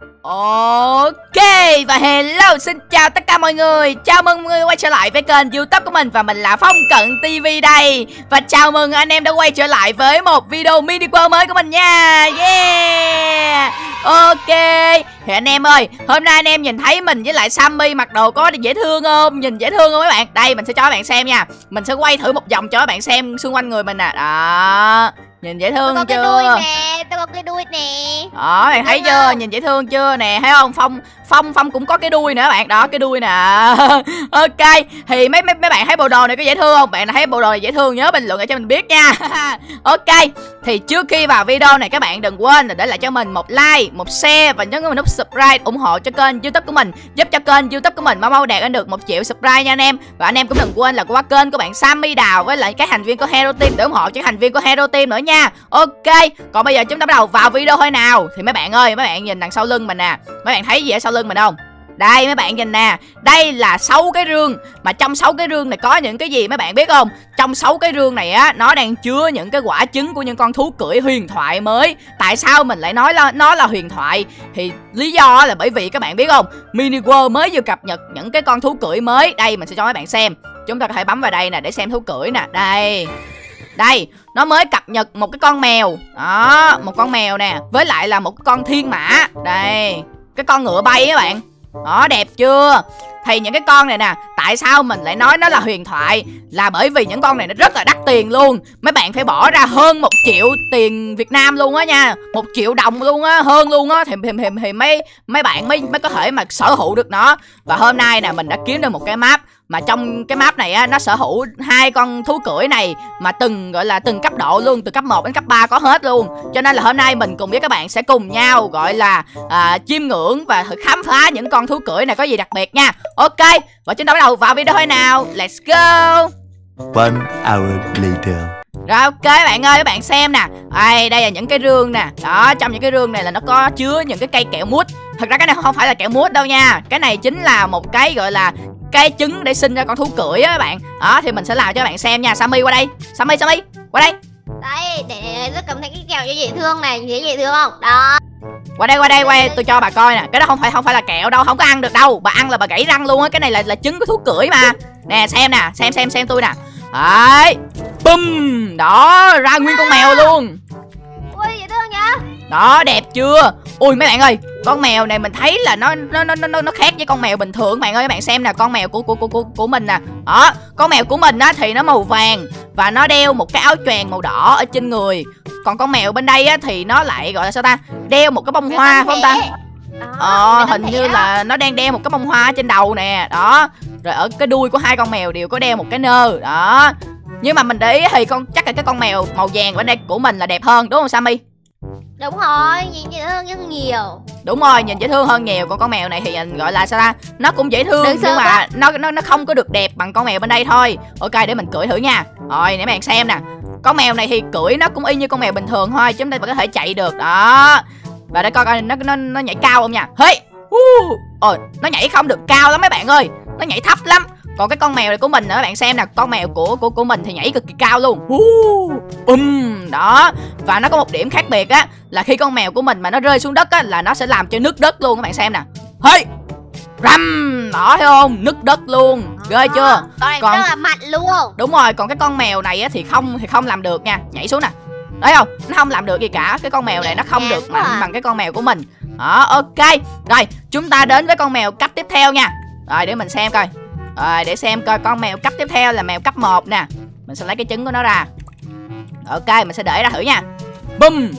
thank you Ok và hello xin chào tất cả mọi người. Chào mừng mọi người quay trở lại với kênh youtube của mình Và mình là Phong Cận TV đây. Và chào mừng anh em đã quay trở lại với một video mini world mới của mình nha. Yeah! Ok Thì anh em ơi Hôm nay anh em nhìn thấy mình với lại Sammy mặc đồ có dễ thương không? Nhìn dễ thương không mấy bạn? Đây mình sẽ cho các bạn xem nha. Mình sẽ quay thử một vòng cho các bạn xem xung quanh người mình nè. Đó Nhìn dễ thương tôi có chưa? cái đuôi nè tôi có cái đuôi nè. Đó bạn thấy chưa? nhìn dễ thương chưa nè, thấy không? Phong phong phong cũng có cái đuôi nữa bạn. Đó, cái đuôi nè. Ok, thì mấy mấy mấy bạn thấy bộ đồ này có dễ thương không? Bạn thấy bộ đồ này dễ thương, nhớ bình luận để cho mình biết nha. Ok, thì trước khi vào video này các bạn đừng quên là để lại cho mình một like, một share và nhấn vào nút subscribe ủng hộ cho kênh youtube của mình. Giúp cho kênh youtube của mình mau mau đạt đến được một triệu subscribe nha anh em. Và anh em cũng đừng quên là qua kênh của bạn Sammy Đào với lại các thành viên của Hero Team để ủng hộ cho thành viên của Hero Team nữa nha. Ok, còn bây giờ chúng ta bắt đầu vào video thôi nào. Thì mấy bạn ơi, mấy bạn nhìn đằng sau lưng mình nè. Mấy bạn thấy gì ở sau lưng mình không? Đây mấy bạn nhìn nè. Đây là sáu cái rương. Mà trong sáu cái rương này có những cái gì mấy bạn biết không? Trong sáu cái rương này á, Nó đang chứa những cái quả trứng của những con thú cưỡi huyền thoại mới. Tại sao mình lại nói là, nó là huyền thoại? Thì lý do là bởi vì các bạn biết không? Mini World mới vừa cập nhật những cái con thú cưỡi mới. Đây mình sẽ cho mấy bạn xem. Chúng ta có thể bấm vào đây nè để xem thú cưỡi nè. Đây đây, nó mới cập nhật một cái con mèo. Đó, một con mèo nè Với lại là một con thiên mã. Đây, cái con ngựa bay các bạn. Đó, đẹp chưa? Thì những cái con này nè Tại sao mình lại nói nó là huyền thoại? Là bởi vì những con này nó rất là đắt tiền luôn. Mấy bạn phải bỏ ra hơn một triệu tiền Việt Nam luôn á nha. Một triệu đồng luôn á Hơn luôn á. Thì, thì, thì, thì mấy mấy bạn mới mới có thể mà sở hữu được nó. Và hôm nay nè mình đã kiếm được một cái map mà trong cái map này á nó sở hữu hai con thú cưỡi này mà từng gọi là từng cấp độ luôn từ cấp 1 đến cấp 3 có hết luôn. Cho nên là hôm nay mình cùng với các bạn sẽ cùng nhau gọi là à, chiêm ngưỡng và thử khám phá những con thú cưỡi này có gì đặc biệt nha. Ok và chúng ta bắt đầu vào video thôi nào. Let's go. One hour later. rồi ok bạn ơi các bạn xem nè. Đây đây là những cái rương nè. Đó trong những cái rương này là nó có chứa những cái cây kẹo mút. Thật ra cái này không phải là kẹo mút đâu nha. Cái này chính là một cái gọi là cái trứng để sinh ra con thú cưỡi á các bạn. Đó thì mình sẽ làm cho bạn xem nha. Sammy qua đây. Sammy Sammy qua đây. Đây để tôi cầm thấy cái kẹo cho dễ thương này dễ dễ thương không? Đó. Qua đây qua đây quay tôi cho bà coi nè. Cái đó không phải không phải là kẹo đâu không có ăn được đâu. Bà ăn là bà gãy răng luôn á. Cái này là là trứng của thú cưỡi mà. Nè xem nè. Xem xem xem tôi nè. Đấy. Bum đó ra nguyên con mèo luôn đó đẹp chưa? Ui mấy bạn ơi con mèo này mình thấy là nó nó nó nó nó khác với con mèo bình thường. Bạn ơi các bạn xem nè con mèo của của của của, của mình nè. Đó con mèo của mình á thì nó màu vàng và nó đeo một cái áo choàng màu đỏ ở trên người. Còn con mèo bên đây á thì nó lại gọi là sao ta đeo một cái bông hoa phải không ta? Ờ hình như là nó đang đeo một cái bông hoa trên đầu nè. Đó rồi ở cái đuôi của hai con mèo đều có đeo một cái nơ. Đó nhưng mà mình để ý thì con chắc là cái con mèo màu vàng bên đây của mình là đẹp hơn đúng không Sammy đúng rồi nhìn dễ thương hơn nhiều. Đúng rồi nhìn dễ thương hơn nhiều. Còn con mèo này thì mình gọi là sao ta? Nó cũng dễ thương Đừng nhưng mà nó nó nó không có được đẹp bằng con mèo bên đây thôi. Ok để mình cưỡi thử nha. Rồi để bạn xem nè. Con mèo này thì cưỡi nó cũng y như con mèo bình thường thôi chúng ta vẫn có thể chạy được. Đó. Và để coi coi nó nó nó nhảy cao không nha. Hey! Uh. ôi nó nhảy không được cao lắm mấy bạn ơi. Nó nhảy thấp lắm còn cái con mèo này của mình nữa các bạn xem nè con mèo của của của mình thì nhảy cực kỳ cao luôn. Uh. um, đó. Và nó có một điểm khác biệt á là khi con mèo của mình mà nó rơi xuống đất á là nó sẽ làm cho nứt đất luôn các bạn xem nè. Hey răm đó thấy không? Nứt đất luôn ghê chưa? Ờ, này Còn- rất là mạnh luôn. Đúng rồi còn cái con mèo này á thì không thì không làm được nha. Nhảy xuống nè. Thấy không? Nó không làm được gì cả. Cái con mèo này nó không được mạnh à. bằng cái con mèo của mình. Đó ok. Rồi chúng ta đến với con mèo cấp tiếp theo nha. Rồi để mình xem coi rồi để xem coi con mèo cấp tiếp theo là mèo cấp 1 nè. Mình sẽ lấy cái trứng của nó ra. Ok mình sẽ để ra thử nha. Bum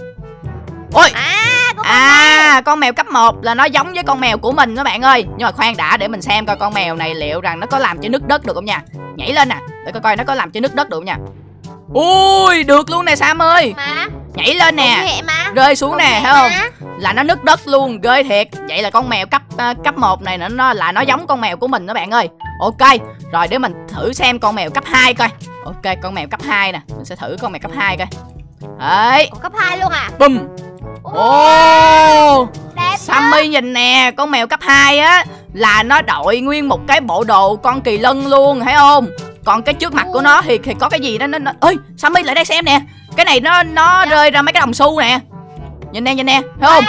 ôi! À con à. Con mèo cấp 1 là nó giống với con mèo của mình các bạn ơi. Nhưng mà khoan đã để mình xem coi con mèo này liệu rằng nó có làm cho nứt đất được không nha. Nhảy lên nè Để coi coi nó có làm cho nứt đất được không nha. Ui được luôn nè Sam ơi. Mà? Nhảy lên nè. Rơi xuống nè thấy không. Là nó nứt đất luôn ghê thiệt. Vậy là con mèo cấp à, cấp 1 này nó, nó là nó giống con mèo của mình đó bạn ơi Ok Rồi để mình thử xem con mèo cấp 2 coi. Ok con mèo cấp 2 nè Mình sẽ thử con mèo cấp 2 coi. Đấy. Ủa, cấp 2 luôn à Bum Ồ, Ồ đẹp Sammy nhìn nè Con mèo cấp 2 á Là nó đội nguyên một cái bộ đồ con kỳ lân luôn Thấy không? Còn cái trước mặt của nó thì, thì có cái gì đó nó, nó... Ơi Sammy lại đây xem nè. Cái này nó nó Dạ. rơi ra mấy cái đồng xu nè. Nhìn nè nhìn nè Thấy không?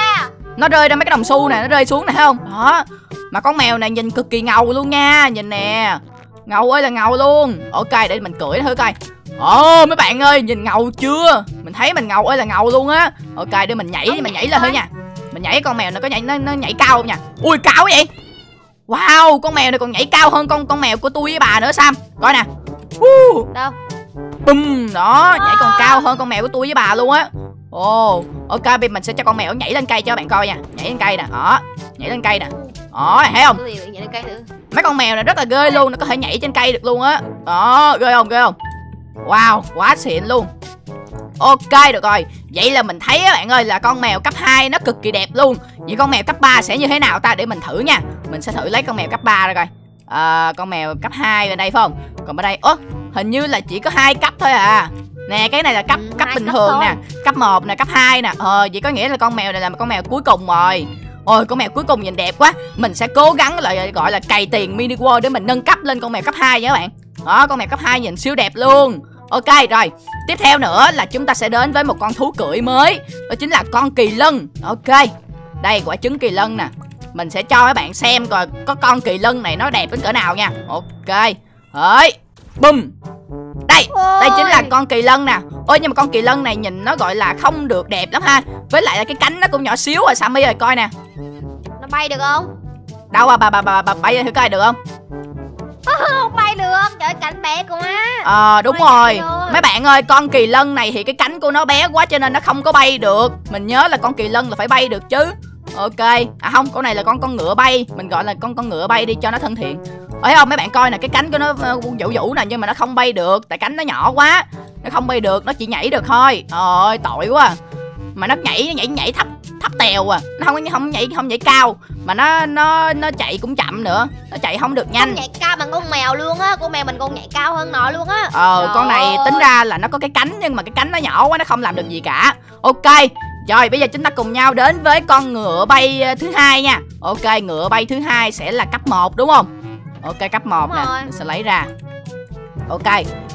Nó rơi ra mấy cái đồng xu nè nó rơi xuống nè thấy không? Đó mà con mèo này nhìn cực kỳ ngầu luôn nha nhìn nè. Ngầu ơi là ngầu luôn. Ok để mình cưỡi nó thử coi. Ồ mấy bạn ơi nhìn ngầu chưa? Mình thấy mình ngầu ơi là ngầu luôn á. Ok để mình nhảy mình nhảy lên thử nha. Mình nhảy con mèo nó có nhảy nó, nó nhảy cao không nha? Ui cao vậy. Wow con mèo này còn nhảy cao hơn con con mèo của tôi với bà nữa sam. Coi nè. Uh, đâu? Bum đó nhảy còn cao hơn con mèo của tôi với bà luôn á. Ồ ok bây mình sẽ cho con mèo nhảy lên cây cho bạn coi nha. Nhảy lên cây nè đó. Nhảy lên cây nè đó thấy không? mấy con mèo này rất là ghê luôn nó có thể nhảy trên cây được luôn á. Đó ghê không ghê không? Wow quá xịn luôn. Ok được rồi. Vậy là mình thấy á bạn ơi là con mèo cấp 2 nó cực kỳ đẹp luôn. Vậy con mèo cấp 3 sẽ như thế nào ta? Để mình thử nha. Mình sẽ thử lấy con mèo cấp 3 ra coi. À, con mèo cấp 2 bên đây phải không? Còn bên đây ố hình như là chỉ có hai cấp thôi à. Nè cái này là cấp Ừ, cấp bình cấp thường thôi. nè cấp 1 nè cấp 2 nè. Ờ vậy có nghĩa là con mèo này là con mèo cuối cùng rồi Ôi, con mèo cuối cùng nhìn đẹp quá. Mình sẽ cố gắng lại gọi là, cày tiền mini world để mình nâng cấp lên con mèo cấp 2 nha các bạn. Đó, con mèo cấp 2 nhìn siêu đẹp luôn. Ok, rồi. Tiếp theo nữa là chúng ta sẽ đến với một con thú cưỡi mới. Đó chính là con kỳ lân. Ok. Đây, quả trứng kỳ lân nè. Mình sẽ cho các bạn xem coi có con kỳ lân này nó đẹp đến cỡ nào nha. Ok. Ấy Bum đây đây chính là Ôi. con kỳ lân nè. Ôi nhưng mà con kỳ lân này nhìn nó gọi là không được đẹp lắm ha. Với lại là cái cánh nó cũng nhỏ xíu à Sammy ơi coi nè. Nó bay được không? Đâu à bà bà bà, bà bay thử coi được không? Không bay được trời cảnh bé quá Ờ đúng Bay rồi. Mấy bạn ơi con kỳ lân này thì cái cánh của nó bé quá cho nên nó không có bay được. Mình nhớ là con kỳ lân là phải bay được chứ. Ok. À không con này là con con ngựa bay. Mình gọi là con con ngựa bay đi cho nó thân thiện Thấy không mấy bạn coi nè cái cánh của nó ờ, vũ vũ nè nhưng mà nó không bay được Tại cánh nó nhỏ quá Nó không bay được nó chỉ nhảy được thôi Ôi tội quá Mà nó nhảy nó nhảy nhảy thấp thấp tèo à Nó không không nhảy không nhảy cao Mà nó nó nó chạy cũng chậm nữa Nó chạy không được nhanh Không nhảy cao bằng con mèo luôn á con mèo mình còn nhảy cao hơn nó luôn á Ờ Trời con này tính ơi. ra là nó có cái cánh nhưng mà cái cánh nó nhỏ quá nó không làm được gì cả. Ok. Rồi bây giờ chúng ta cùng nhau đến với con ngựa bay ờ, thứ hai nha. Ok, ngựa bay thứ hai sẽ là cấp 1 đúng không? Ok, cấp 1 Đúng nè, rồi. mình sẽ lấy ra. Ok,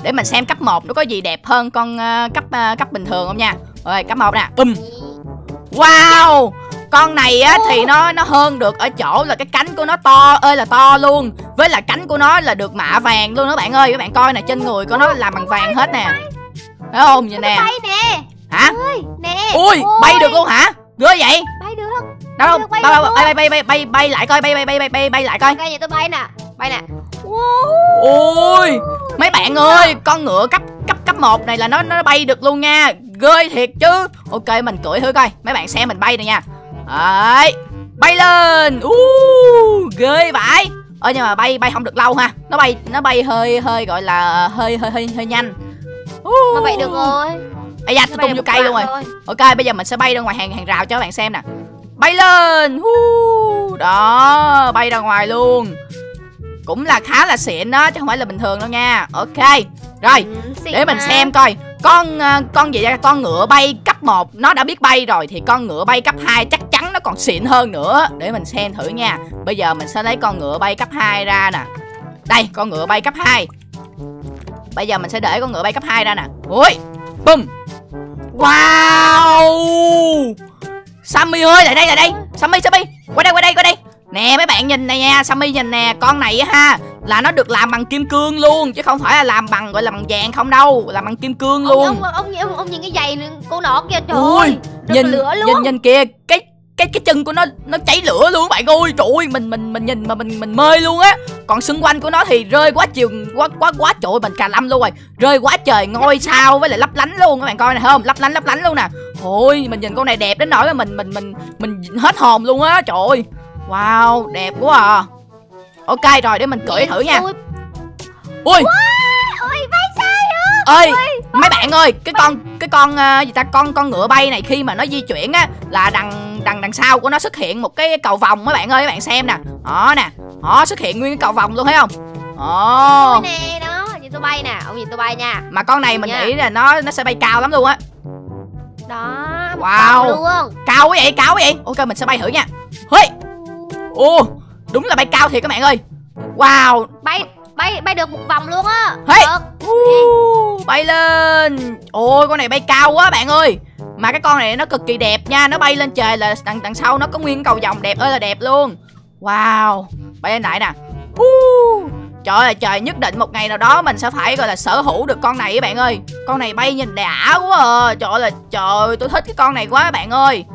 để mình xem cấp 1 nó có gì đẹp hơn con ờ, cấp ờ, cấp bình thường không nha. Rồi, cấp 1 nè. Bum. Wow! Con này á thì nó nó hơn được ở chỗ là cái cánh của nó to ơi là to luôn. Với là cánh của nó là được mạ vàng luôn đó bạn ơi. Các bạn coi nè, trên người của nó làm bằng vàng hết nè. Thấy không? Nó nè. bay nè Hả? nè Ui, bay được luôn hả? Ghê vậy? bay được Đâu bay bay bay bay bay bay lại coi, bay bay bay bay bay lại coi. cây nhà tôi bay nè bay nè Ui, mấy bạn ơi, con ngựa cấp cấp cấp 1 này là nó nó bay được luôn nha. Ghê thiệt chứ. Ok, mình cưỡi thử coi. Mấy bạn xem mình bay nè nha. Đấy. Bay lên. Uh, ghê vãi. Ơ nhưng mà bay bay không được lâu ha. Nó bay nó bay hơi hơi gọi là hơi hơi hơi hơi nhanh. Uh. mà bay được rồi Ây da, tôi tung vô cây một luôn rồi. đoạn Ok, bây giờ mình sẽ bay ra ngoài hàng hàng rào cho các bạn xem nè. Bay lên. Hú. Đó, bay ra ngoài luôn. Cũng là khá là xịn đó, chứ không phải là bình thường đâu nha. Ok. Rồi, Ừ, để mình xem coi. Con ờ, con gì ra con ngựa bay cấp 1 nó đã biết bay rồi thì con ngựa bay cấp 2 chắc chắn nó còn xịn hơn nữa. Để mình xem thử nha. Bây giờ mình sẽ lấy con ngựa bay cấp 2 ra nè. Đây con ngựa bay cấp 2 bây giờ mình sẽ để con ngựa bay cấp 2 ra nè. Ui bum wow! Sammy ơi lại đây lại đây. Sammy Sammy. Qua đây qua đây qua đây nè mấy bạn nhìn này nha Sammy nhìn nè con này á ha là nó được làm bằng kim cương luôn chứ không phải là làm bằng gọi là bằng vàng không đâu làm bằng kim cương ông, luôn. ông, ông, ông, ông nhìn cái giày cô nọ kia trời Ui, ơi nhìn lửa luôn. nhìn nhìn kìa cái cái cái chân của nó nó cháy lửa luôn bạn ơi trời ơi mình mình mình nhìn mà mình mình mê luôn á. Còn xung quanh của nó thì rơi quá chiều quá quá quá trời mình cà lâm luôn rồi rơi quá trời ngôi sao với lại lấp lánh luôn các bạn coi này không? Lấp lánh lấp lánh luôn nè. Ôi mình nhìn con này đẹp đến nỗi mà mình mình mình mình hết hồn luôn á trời ơi wow đẹp quá à. Ok rồi để mình cưỡi thử nha. Ui, ui. Ôi bay sai nữa. Ơi mấy bạn ơi cái con cái con ờ, gì ta con con ngựa bay này khi mà nó di chuyển á là đằng đằng đằng sau của nó xuất hiện một cái cầu vòng mấy bạn ơi các bạn xem nè. Đó nè đó xuất hiện nguyên cái cầu vòng luôn thấy không? Ồ. Nè đó nhìn tôi bay nè ông nhìn tôi bay nha. Mà con này mình Nha. nghĩ là nó nó sẽ bay cao lắm luôn á. Đó Wow. luôn. Cao quá vậy cao quá vậy. Ok mình sẽ bay thử nha. Hey ô đúng là bay cao thiệt các bạn ơi. Wow. Bay bay bay được một vòng luôn á. Hey. được. Uh, bay lên. Ôi con này bay cao quá bạn ơi. Mà cái con này nó cực kỳ đẹp nha nó bay lên trời là đằng đằng sau nó có nguyên cầu vòng đẹp ơi là đẹp luôn. Wow bay lên lại nè. Uh. Trời ơi trời nhất định một ngày nào đó mình sẽ phải gọi là sở hữu được con này các bạn ơi. Con này bay nhìn đã quá à. Trời ơi là trời tôi thích cái con này quá các bạn ơi.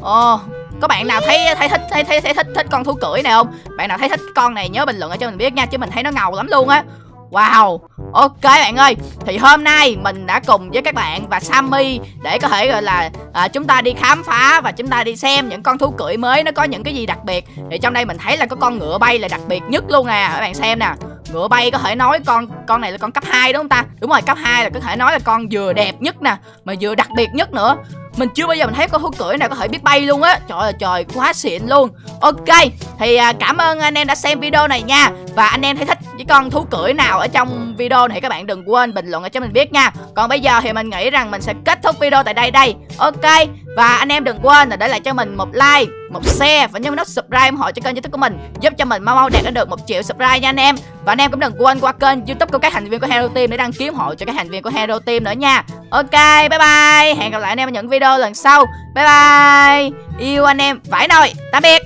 Ồ có bạn nào thấy thấy thích thấy thấy, thấy thích thích con thú cưỡi này không? Bạn nào thấy thích con này nhớ bình luận ở cho mình biết nha chứ mình thấy nó ngầu lắm luôn á. Wow, ok bạn ơi. Thì hôm nay mình đã cùng với các bạn và Sammy Để có thể gọi là à, chúng ta đi khám phá Và chúng ta đi xem những con thú cưỡi mới Nó có những cái gì đặc biệt. Thì trong đây mình thấy là có con ngựa bay là đặc biệt nhất luôn nè Các bạn xem nè. Ngựa bay có thể nói con con này là con cấp 2 đúng không ta? Đúng rồi cấp 2 là có thể nói là con vừa đẹp nhất nè Mà vừa đặc biệt nhất nữa mình chưa bao giờ mình thấy con thú cưỡi nào có thể biết bay luôn á. Trời ơi trời quá xịn luôn. Ok thì à, cảm ơn anh em đã xem video này nha. Và anh em thấy thích với con thú cưỡi nào ở trong video này các bạn đừng quên bình luận cho mình biết nha. Còn bây giờ thì mình nghĩ rằng mình sẽ kết thúc video tại đây đây. Ok và anh em đừng quên là để lại cho mình một like, một share và nhấn nút subscribe ủng hộ cho kênh youtube của mình, giúp cho mình mau mau đạt đến được một triệu subscribe nha anh em. Và anh em cũng đừng quên qua kênh youtube của các thành viên của hero team để đăng ký ủng hộ cho các thành viên của hero team nữa nha. Ok, bye bye. Hẹn gặp lại anh em ở những video lần sau. Bye bye. Yêu anh em vãi nồi. Tạm biệt.